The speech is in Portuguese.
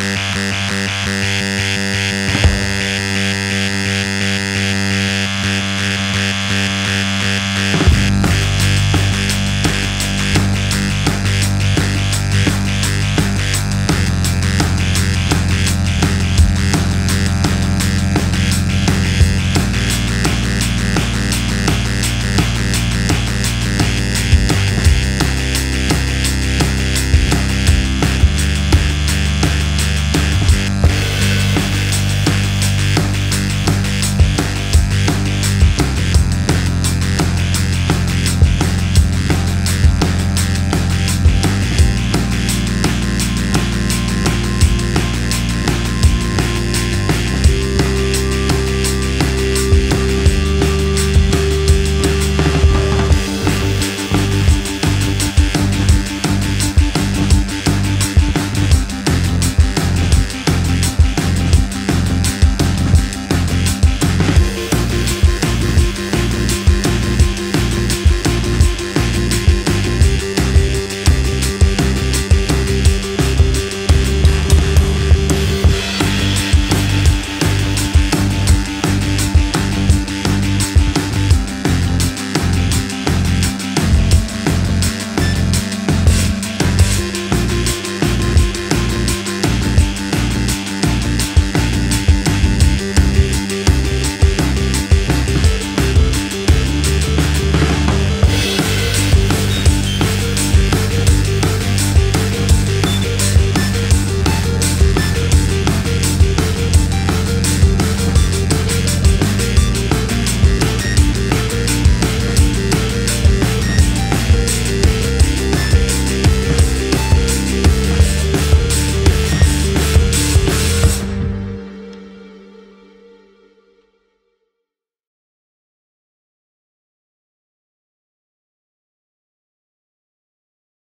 Música